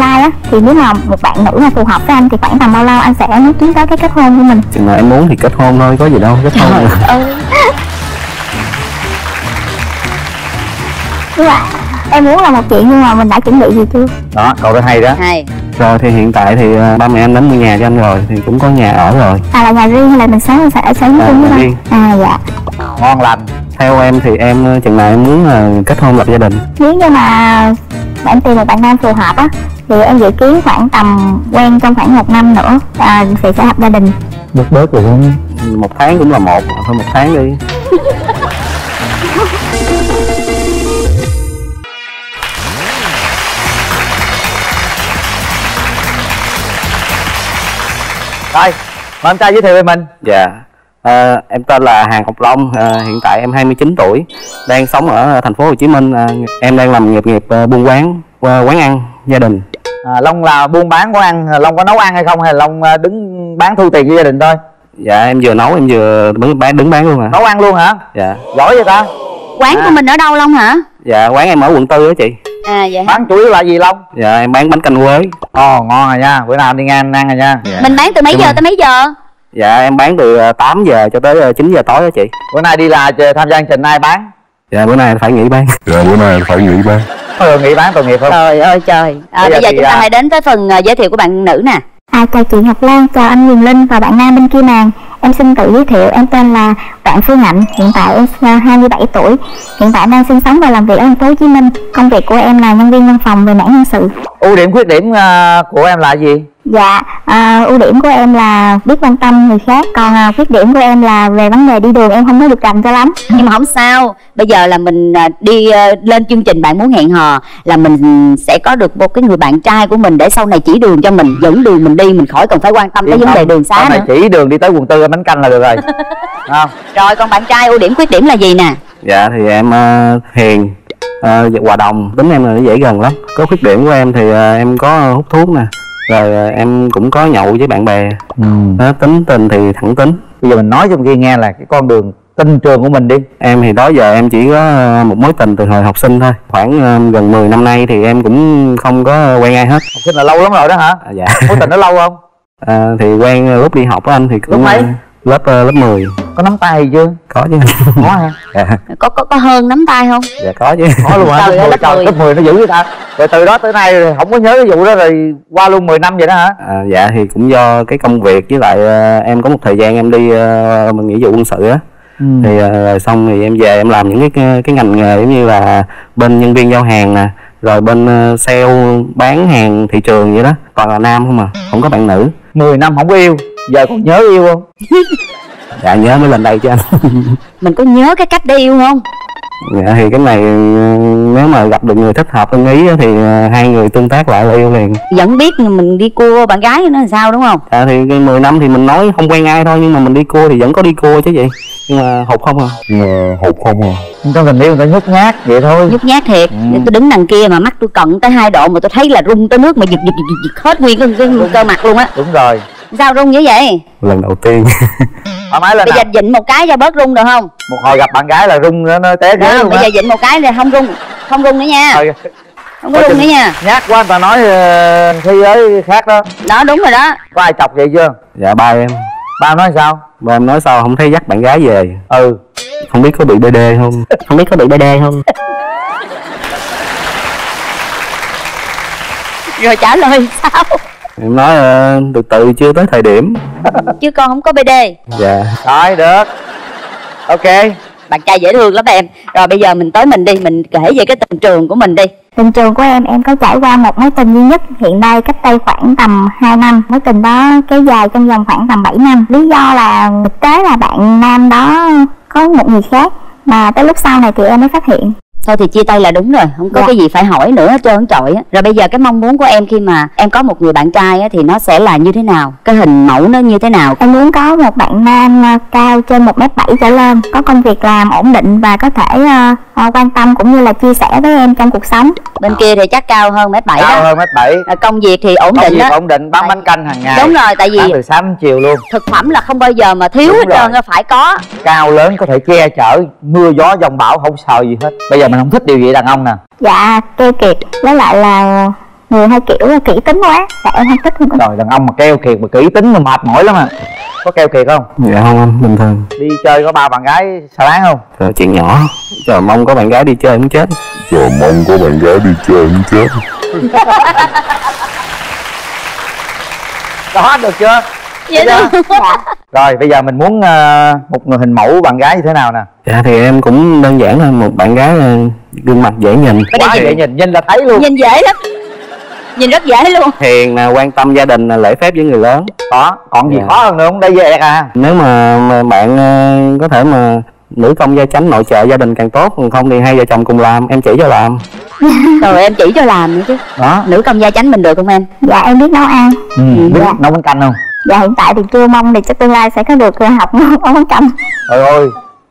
lai á thì nếu mà một bạn nữ mà phù hợp với anh thì khoảng tầm bao lâu anh sẽ muốn tiến tới cái kết hôn của mình? Chừng nào em muốn thì kết hôn thôi có gì đâu kết hôn ơi nhưng mà em muốn là một chuyện nhưng mà mình đã chuẩn bị gì chưa? Đó câu đó hay đó. Hay. Rồi thì hiện tại thì à, ba mẹ em đánh mua nhà cho anh rồi thì cũng có nhà ở rồi. À là nhà riêng hay là mình sống sẽ sống chung với nhà ba riêng. à dạ. Ngon lành. Theo em thì em à, chừng nào em muốn à, kết hôn lập gia đình? Nếu như mà em tìm một bạn nam phù hợp á thì em dự kiến khoảng tầm quen trong khoảng một năm nữa à, thì sẽ lập gia đình. Bớt bớt rồi không? Một tháng cũng là một thôi một tháng đi. Rồi mời em trai giới thiệu về mình. Dạ à, em tên là Hàng Ngọc Long à, hiện tại em 29 tuổi đang sống ở thành phố Hồ Chí Minh à, em đang làm nghiệp nghiệp à, buôn quán à, quán ăn gia đình. À, long là buôn bán quán ăn long có nấu ăn hay không hay là long đứng bán thu tiền cho gia đình thôi? Dạ em vừa nấu em vừa đứng bán đứng bán luôn à nấu ăn luôn hả? Dạ. Giỏi vậy ta? Quán À. của mình ở đâu long hả? Dạ quán em ở quận tư á chị. À vậy hả? Bán chủ yếu là gì long? Dạ em bán bánh canh quế. Ồ ngon rồi nha bữa nào đi ngang ăn rồi nha. Mình bán từ mấy Đúng giờ rồi. tới mấy giờ dạ em bán từ à, 8 giờ cho tới à, 9 giờ tối á chị. Bữa nay đi là ch- tham gia chương trình ai bán? Dạ bữa nay phải nghỉ bán. Dạ bữa nay phải nghỉ bán. Thường nghĩ bán tội nghiệp không? Trời ơi trời. À, Bây giờ bây giờ thì, chúng ta à, hãy đến với phần à, giới thiệu của bạn nữ nè. À, chào chị Ngọc Lan, chào anh Quyền Linh và bạn nam bên kia màn. Em xin tự giới thiệu, em tên là Đặng Phương Hạnh. Hiện tại em à, 27 tuổi. Hiện tại đang sinh sống và làm việc ở thành phố Hồ Chí Minh. Công việc của em là nhân viên văn phòng về mảng nhân sự. Ưu điểm khuyết điểm à, của em là gì Dạ, à, ưu điểm của em là biết quan tâm người khác Còn à, khuyết điểm của em là về vấn đề đi đường em không có được rành cho lắm. Nhưng mà không sao bây giờ là mình à, đi à, lên chương trình bạn muốn hẹn hò là mình sẽ có được một cái người bạn trai của mình để sau này chỉ đường cho mình dẫn đường mình đi mình khỏi cần phải quan tâm tới Yên vấn đề đường xá này nữa. chỉ đường đi tới quận tư bánh canh là được rồi. Không? Rồi còn bạn trai ưu điểm khuyết điểm là gì nè? Dạ thì em à, hiền à, hòa đồng tính em là nó dễ gần lắm. Có khuyết điểm của em thì à, em có hút thuốc nè rồi em cũng có nhậu với bạn bè. Ừ. Đó, tính tình thì thẳng tính. Bây giờ mình nói cho kia nghe là cái con đường tinh trường của mình đi. Em thì đó giờ em chỉ có à, một mối tình từ hồi học sinh thôi. Khoảng à, gần 10 năm nay thì em cũng không có quen ai hết. Học sinh là lâu lắm rồi đó hả? À, dạ. Mối tình nó lâu không? À, thì quen lúc đi học á anh thì cũng Lớp mấy? Lớp à, lớp 10 có nắm tay gì chưa? Có chứ. Có ha dạ, có có có hơn nắm tay không? Dạ có chứ. Có luôn hả? Trời lớp trời mười. lớp 10 nó dữ vậy ta. Rồi từ đó tới nay không có nhớ cái vụ đó rồi qua luôn 10 năm vậy đó hả? À, dạ thì cũng do cái công việc với lại à, em có một thời gian em đi à, nghĩa vụ quân sự á. Ừ. thì rồi xong thì em về em làm những cái cái ngành nghề giống như là bên nhân viên giao hàng nè rồi bên sale bán hàng thị trường vậy đó. Toàn là nam không à không có bạn nữ. 10 năm không có yêu giờ còn nhớ yêu không? Dạ nhớ mới lên đây cho anh. Mình có nhớ cái cách để yêu không? Dạ thì cái này nếu mà gặp được người thích hợp ưng ý á, thì à, hai người tương tác lại là yêu liền. Vẫn biết mình đi cua bạn gái nó làm sao đúng không? Dạ thì cái 10 năm thì mình nói không quen ai thôi nhưng mà mình đi cua thì vẫn có đi cua chứ gì nhưng mà hụt không à? Nhưng mà hụt không à? Trong tình yêu người ta nhút nhát vậy thôi. Nhút nhát thiệt. Ừ. tôi đứng đằng kia mà mắt tôi cận tới hai độ mà tôi thấy là rung tới nước mà giật giật giật, giật hết nguyên cái, cái cơ mặt luôn á. Đúng rồi sao rung như vậy? Lần đầu tiên. Thoải mái lên bây nè giờ dịnh một cái cho bớt rung được không? Một hồi gặp bạn gái là rung nó, nó té ghế đó luôn bây á. giờ dịnh một cái rồi không rung không rung nữa nha. Thôi, không có rung nữa nha. Nhát quá người ta nói ờ, thế giới khác đó. Đó đúng rồi đó. Có ai chọc vậy chưa? Dạ ba em. Ba nói sao? Ba em nói sao không thấy dắt bạn gái về? Ừ. Không biết có bị bd không? Không biết có bị bd không? Rồi trả lời sao em nói ờ, từ từ chưa tới thời điểm. Chứ con không có bd dạ. Rồi được. Ok. Bạn trai dễ thương lắm em. Rồi bây giờ mình tới mình đi. Mình kể về cái tình trường của mình đi. Tình trường của em, em có trải qua một mối tình duy nhất hiện nay cách đây khoảng tầm 2 năm. Mối tình đó kéo dài trong vòng khoảng tầm 7 năm. Lý do là thực tế là bạn nam đó có một người khác Mà tới lúc sau này thì em mới phát hiện thôi thì chia tay là đúng rồi không có Dạ. cái gì phải hỏi nữa hết trơn trọi á. Rồi bây giờ cái mong muốn của em khi mà em có một người bạn trai á thì nó sẽ là như thế nào? Cái hình mẫu nó như thế nào? Em muốn có một bạn nam ờ, cao trên 1m7 trở lên Có công việc làm ổn định và có thể ờ, ờ, quan tâm cũng như là chia sẻ với em trong cuộc sống. Bên kia thì chắc cao hơn mét bảy cao đó hơn mét bảy. Rồi công việc thì ổn công định việc đó. ổn định bán bánh canh hàng ngày. Đúng rồi tại bán vì từ sáng đến chiều luôn. thực phẩm là không bao giờ mà thiếu Đúng hết trơn phải có. Cao lớn có thể che chở mưa gió dông bão không sợ gì hết. Bây giờ mình không thích điều gì đàn ông nè. Dạ keo kiệt. Với lại là người hay kiểu là kỹ tính quá là em không thích không Trời đàn ông mà keo kiệt mà kỹ tính mà mệt mỏi lắm à Có keo kiệt không? dạ không anh bình thường Đi chơi có ba bạn gái xà láng không? Rồi, chuyện nhỏ trời mong có bạn gái đi chơi muốn chết Chờ mong có bạn gái đi chơi muốn chết Đó được chưa? Vậy Được đó. chưa? Rồi bây giờ mình muốn ờ, một người hình mẫu bạn gái như thế nào nè dạ thì em cũng đơn giản là một bạn gái ờ, gương mặt dễ nhìn Cái này Quá dễ nhìn, nhìn là thấy luôn nhìn dễ lắm nhìn rất dễ luôn. Hiền nè quan tâm gia đình nè lễ phép với người lớn. Đó, còn gì Dạ. khó hơn nữa không? Đây dễ à. Nếu mà, mà bạn ờ, có thể mà nữ công gia chánh nội trợ gia đình càng tốt còn không thì hai vợ chồng cùng làm. Em chỉ cho làm. Rồi em chỉ cho làm nữa chứ. Đó. Nữ công gia chánh mình được không em? Dạ em biết nấu ăn. Ừ. Biết Dạ. nấu bánh canh không? dạ hiện tại thì chưa mong thì cho tương lai sẽ có được học nấu nấu món canh. Trời ơi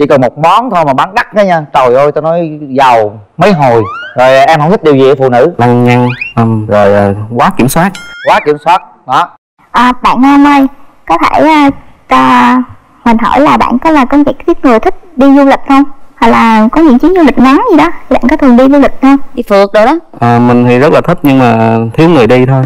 Chỉ cần một món thôi mà bán đắt đó nha. Trời ơi tao nói giàu mấy hồi. Rồi em không thích điều gì ở phụ nữ? Lăng nhăng ừm, rồi ờ, quá kiểm soát. Quá kiểm soát Đó. À, bạn Nam ơi có thể ờ, cho mình hỏi là bạn có là công việc tiếp người thích đi du lịch không? Hoặc là có những chuyến du lịch ngắn gì đó bạn có thường đi du lịch không? Đi phượt rồi đó. À, mình thì rất là thích nhưng mà thiếu người đi thôi.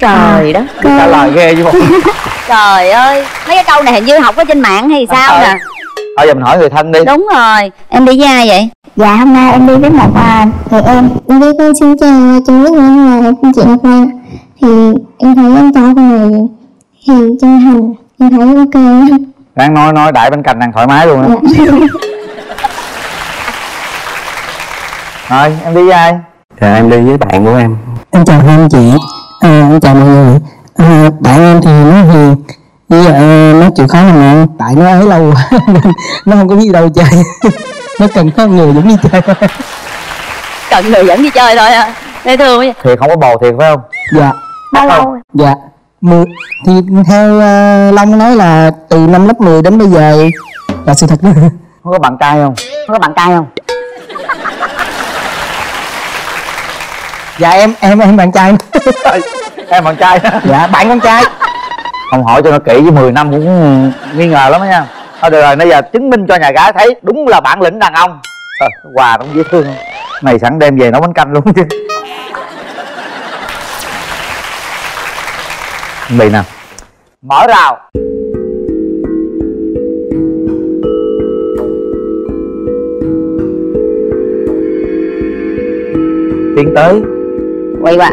Trời đó Trả lời ghê chứ không trời ơi. Mấy cái câu này hình như học ở trên mạng hay sao Ờ. nè Thôi giờ mình hỏi người thân đi. Đúng rồi em đi với ai vậy? Dạ hôm nay em đi với một à, người em. Em biết con xin chào chú Đức Nguyên và chị Ngọc Lan Thì em thấy anh trai con này hiền chân thành. Em thấy ok Đang nói nói đại bên cạnh đang thoải mái luôn á. Rồi em đi với ai? dạ em đi với bạn của em. Em chào hai anh chị. À, em chào mọi người. À, bạn em thì nó hiền bây giờ nó chịu khó làm ăn tại nó ấy lâu nó không có biết đâu chơi. Nó cần có người giống đi chơi. Cần người dẫn đi chơi thôi à. Dễ thương quá vậy. Thiệt không có bồ thiệt phải không? dạ. Bao lâu? Rồi? dạ. Mười thì theo uh, long nói là từ năm lớp 10 đến bây giờ là sự thật đó. Không có bạn trai không? không? Có bạn trai không? Dạ em em em bạn trai. Em bạn trai. Dạ bạn con trai không hỏi cho nó kỹ với 10 năm cũng nghi ngờ lắm đó nha. Thôi được rồi, bây giờ chứng minh cho nhà gái thấy đúng là bản lĩnh đàn ông. À, quà cũng dễ thương? Này sẵn đem về nấu bánh canh luôn chứ. Bị nè. Mở rào. Tiến tới. Quay qua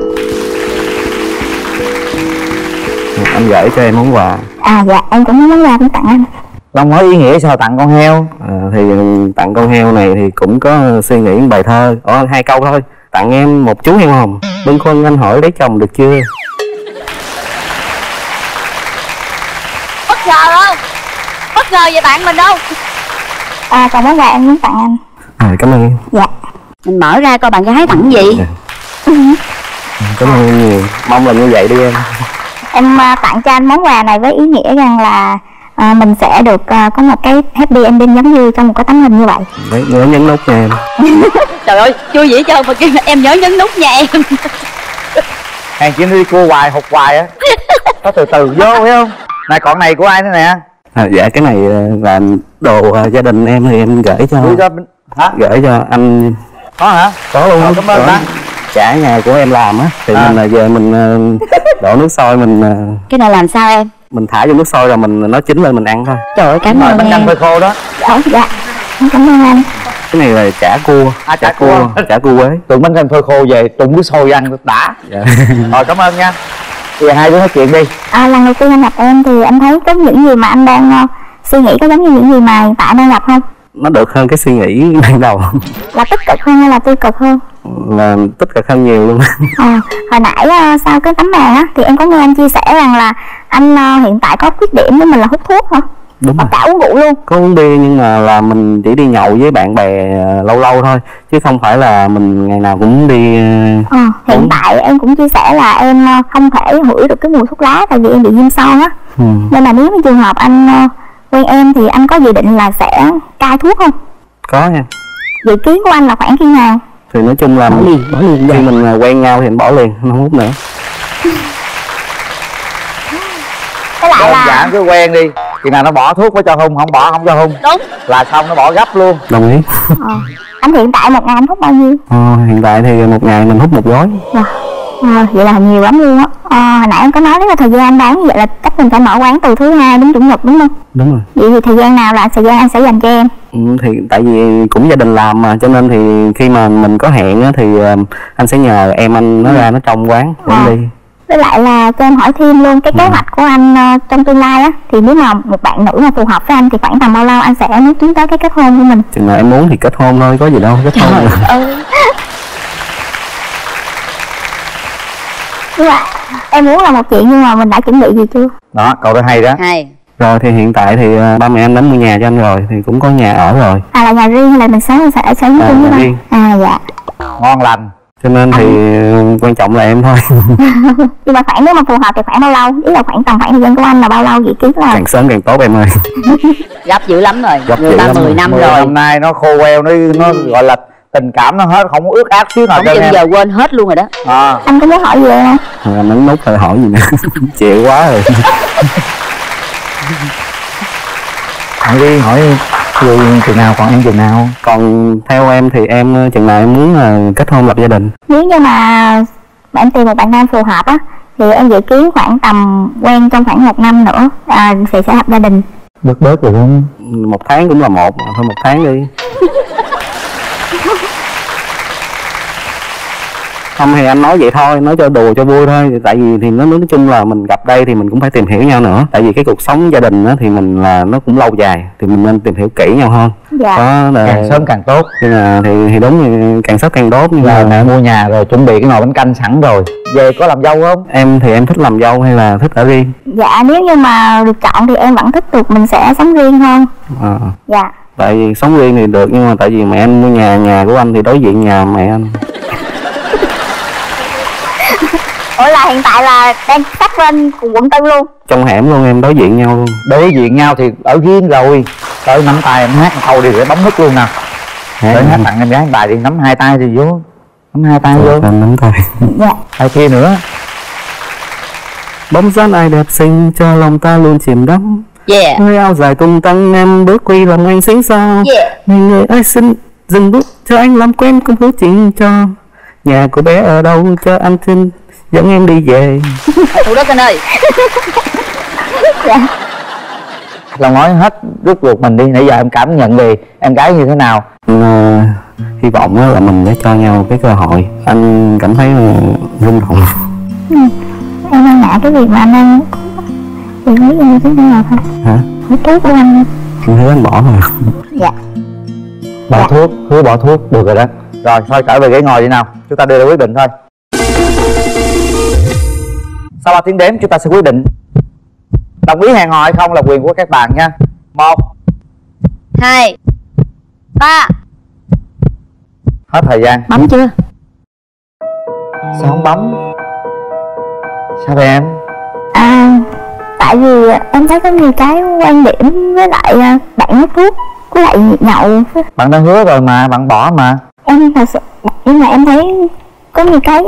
anh gửi cho em món quà. À dạ em cũng có món quà cũng tặng anh. Long nói ý nghĩa sao tặng con heo? À, thì tặng con heo này thì cũng có suy nghĩ một bài thơ. Ồ, hai câu thôi. Tặng em một chú heo hồng. Bâng khuâng anh hỏi lấy chồng được chưa? Bất ngờ không? Bất ngờ về bạn mình đâu à còn món quà em muốn tặng anh. À, cảm ơn em. Dạ. Mình mở ra coi bạn gái tặng gì. Cảm ơn em nhiều. Mong là như vậy đi em em à, tặng cho anh món quà này với ý nghĩa rằng là à, mình sẽ được à, có một cái happy ending giống như trong một cái tấm hình như vậy. Đấy nhớ nhấn nút nha em. Trời ơi chưa hết trơn mà kêu em nhớ nhấn nút nha em. Hàng chỉ đi cua hoài, hụt hoài á. Có từ từ vô phải không? Này còn này của ai nữa nè? À, dạ cái này ờ, là đồ ờ, gia đình em thì em gửi cho Đưa cho Hả? gửi cho anh. Có hả? có luôn. Cảm ơn Có. Chả nhà của em làm á thì À. mình là về mình ờ, đổ nước sôi mình ờ, cái này làm sao em? mình thả vô nước sôi rồi mình nó chín lên mình ăn thôi. Trời ơi cảm ơn bánh canh em phơi khô đó. Dạ dạ. Em cảm ơn anh. Cái này là chả cua. À, chả cua. chả cua quế. Tưởng bánh canh phơi khô về trụng nước sôi ăn đã. Dạ. Rồi cảm ơn nha. Giờ hai đứa nói chuyện đi. À, lần đầu tiên anh gặp em thì anh thấy có những gì mà anh đang à, suy nghĩ có giống như những gì mà hiện tại đang gặp không nó được hơn cái suy nghĩ ban đầu. Là tích cực hơn hay là tiêu cực hơn? Là tích cực hơn nhiều luôn. À, hồi nãy à, sau cái tấm màn á thì em có nghe anh chia sẻ rằng là anh à, hiện tại có khuyết điểm với mình là hút thuốc hả? Đúng và rồi. cả uống rượu luôn. Có uống bia nhưng mà là mình chỉ đi nhậu với bạn bè ờ, lâu lâu thôi chứ không phải là mình ngày nào cũng đi ờ, Ờ, hiện Đúng. tại em cũng chia sẻ là em à, không thể hửi được cái mùi thuốc lá tại vì em bị viêm son á. Ừ. nên là nếu như trường hợp anh à, quen em thì anh có dự định là sẽ cai thuốc không? Có nha. Dự kiến của anh là khoảng khi nào? Thì nói chung là bỏ liền bỏ liền khi mình ờ, quen nhau thì mình bỏ liền không hút nữa. Với lại là giản cứ quen đi. Khi nào nó bỏ thuốc phải cho hung Không bỏ không cho hung. Đúng. Là xong nó bỏ gấp luôn. Đồng ý. Ờ, anh hiện tại một ngày anh hút bao nhiêu? Ờ, hiện tại thì một ngày mình hút một gói Ờ, vậy là nhiều lắm luôn á. Ờ, hồi nãy em có nói là thời gian anh bán như vậy là chắc mình phải mở quán từ thứ hai đến chủ nhật đúng không? Đúng rồi. Vậy thì thời gian nào là thời gian anh sẽ dành cho em? Ừ, thì tại vì cũng gia đình làm mà cho nên thì khi mà mình có hẹn á, thì ờ, anh sẽ nhờ em anh nó ra nó trong quán À. đi. Với lại là cho em hỏi thêm luôn cái kế hoạch của anh trong tương lai á thì nếu mà một bạn nữ mà phù hợp với anh thì khoảng tầm bao lâu anh sẽ muốn tiến tới cái kết hôn của mình? Chừng nào em muốn thì kết hôn thôi có gì đâu kết hôn nhưng mà em muốn là một chuyện nhưng mà mình đã chuẩn bị gì chưa? Đó cậu đó hay đó. Hay. Rồi thì hiện tại thì ờ, ba mẹ anh đã mua nhà cho anh rồi thì cũng có nhà ở rồi. À là nhà riêng hay là mình sống sẽ sống À, chung với nhà ba? Riêng. à dạ. Ngon lành. Cho nên thì ờ, quan trọng là em thôi. Nhưng mà khoảng nếu mà phù hợp thì khoảng bao lâu? Ý là khoảng tầm khoảng thời gian của anh là bao lâu dự kiến là càng sớm càng tốt em ơi. Gấp dữ lắm rồi. Gấp người dữ ta lắm. 10 rồi. năm Mười rồi. năm nay nó khô queo nó nó gọi là tình cảm nó hết không có ước ác xíu nào không chừng giờ quên hết luôn rồi đó. À, anh có muốn hỏi gì không? Anh ấn nút rồi hỏi gì nữa? Chịu quá rồi. Hỏi đi hỏi người chừng nào còn em chừng nào? Còn theo em thì em ờ, chừng nào em muốn là kết hôn lập gia đình? Nếu như mà bạn tìm một bạn nam phù hợp á thì em dự kiến khoảng tầm quen trong khoảng một năm nữa à, thì sẽ lập gia đình. Bớt bớt rồi không? Một tháng cũng là một thôi một tháng đi không thì anh nói vậy thôi nói cho đùa cho vui thôi. Tại vì thì nó nói chung là mình gặp đây thì mình cũng phải tìm hiểu nhau nữa. Tại vì cái cuộc sống gia đình á thì mình là nó cũng lâu dài thì mình nên tìm hiểu kỹ nhau hơn. Dạ. Đó là càng sớm càng tốt. Nhưng mà thì thì đúng thì càng sớm càng tốt nhưng là mà mẹ mua nhà rồi chuẩn bị cái nồi bánh canh sẵn rồi. Về có làm dâu không? Em thì em thích làm dâu hay là thích ở riêng? Dạ nếu như mà được chọn thì em vẫn thích được mình sẽ sống riêng hơn. À, dạ tại vì sống riêng thì được nhưng mà tại vì mẹ anh mua nhà nhà của anh thì đối diện nhà mẹ anh. Ủa là hiện tại là đang sát bên quận tư luôn? Trong hẻm luôn em đối diện nhau luôn. Đối diện nhau thì ở riêng rồi. Tới nắm tay em hát một câu đi để bấm nút luôn nè. Để hát tặng em gái bài đi nắm hai tay thì vô. Nắm hai tay vô. Anh nắm tay. Dạ. Tay kia nữa? Bóng dáng ai đẹp xinh cho lòng ta luôn chìm đắm yeah. Người áo dài tung tăng em bước quy làm anh xinh sao yeah. Người người ơi xin dừng bước cho anh làm quen công hữu chuyện cho. Nhà của bé ở đâu cho anh xin dẫn em đi về. Thủ đất anh ơi. Lòng nói hết rút ruột mình đi nãy giờ em cảm nhận về em gái như thế nào? Ờ, hy vọng á là mình sẽ cho nhau cái cơ hội. Anh cảm thấy là rung động. Em đang ngại cái việc mà anh đang lý do như thế nào thôi. Hả? Hứa trước của anh anh hứa anh bỏ rồi dạ. Bỏ Dạ. thuốc hứa bỏ thuốc được rồi đó. Rồi thôi trở về ghế ngồi đi nào. Chúng ta đưa ra quyết định thôi. Sau 3 tiếng đếm chúng ta sẽ quyết định đồng ý hẹn hò hay không là quyền của các bạn nha. Một. Hai. Ba. Hết thời gian. Bấm chưa? Sao không bấm? Sao vậy em tại vì em thấy có nhiều cái quan điểm với lại à, bạn hút thuốc với lại nhậu. Bạn đã hứa rồi mà bạn bỏ mà. Em thật sự nhưng mà em thấy có nhiều cái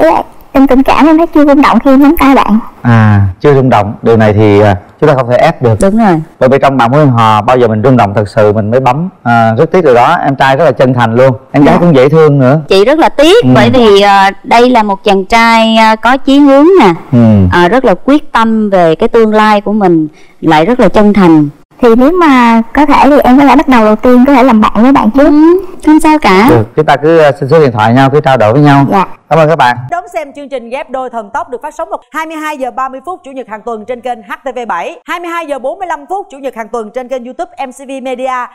trong tình cảm em thấy chưa rung động khi em nắm tay bạn. À chưa rung động. Điều này thì à, chúng ta không thể ép được. Đúng rồi. Bởi vì trong bạn mối hò bao giờ mình rung động thật sự mình mới bấm à, rất tiếc rồi đó. Em trai rất là chân thành luôn. Em gái cũng dễ thương nữa. Chị rất là tiếc Ừ. bởi vì ờ, đây là một chàng trai ờ, có chí hướng nè. Ừ. ờ, rất là quyết tâm về cái tương lai của mình lại rất là chân thành thì nếu mà có thể thì em có thể bắt đầu đầu tiên có thể làm bạn với bạn trước. Ừ, không sao cả. Được chúng ta cứ à, xin số điện thoại nhau cứ trao đổi với nhau. Dạ. Cảm ơn các bạn. Đón xem chương trình ghép đôi thần tốc được phát sóng vào 22 giờ 30 phút chủ nhật hàng tuần trên kênh HTV7, 22 giờ 45 phút chủ nhật hàng tuần trên kênh YouTube MCV Media.